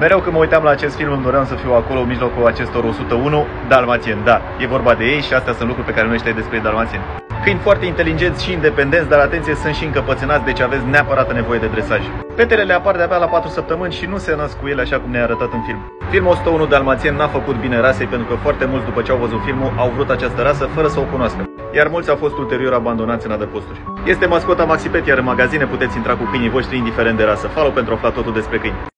Mereu când mă uitam la acest film îmi doream să fiu acolo în mijlocul acestor 101 dalmațieni. Da, e vorba de ei și astea sunt lucruri pe care nu știi despre dalmațieni. Câini foarte inteligenți și independenți, dar atenție, sunt și încăpățânați, deci aveți neapărat nevoie de dresaj. Petele le apar de-abia la 4 săptămâni și nu se nasc cu ele așa cum ne-a arătat în film. Filmul 101 Dalmațien n-a făcut bine rasei pentru că foarte mulți după ce au văzut filmul au vrut această rasă fără să o cunoască, iar mulți au fost ulterior abandonați în adăposturi. Este mascota Maxipet, iar în magazine puteți intra cu câinii voștri indiferent de rasă. Follow pentru a afla totul despre câini.